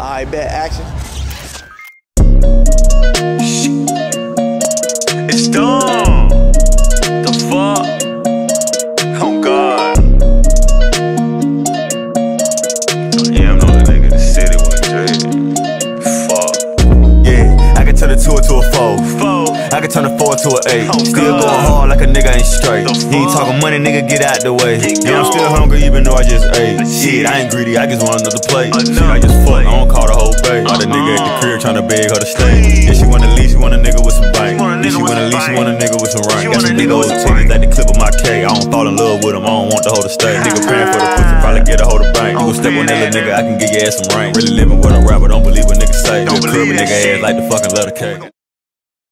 I bet action. Turn a four to an eight. Oh, still going hard like a nigga ain't straight. He ain't talking money, nigga, get out the way. Yeah, I'm still hungry even though I just ate. Shit. I ain't greedy, I just want another plate. Shit, I just fuck. I don't call the whole bay. All the nigga at the Uh-uh. crib tryna beg her to stay. Yeah, she wanna leave, she want a nigga with some a Yeah, she wanna leave, she want a nigga with some rank. Got a some with old titties like the clip of my K. I don't fall in love with him, I don't want the hoe to stay. Nigga praying for the pussy, probably get a hold of bank. You gon' step on that nigga, I can get your ass some rank. Really living what I'm rapping, don't believe what niggas say. Don't a believe that nigga ass like the fucking letter K.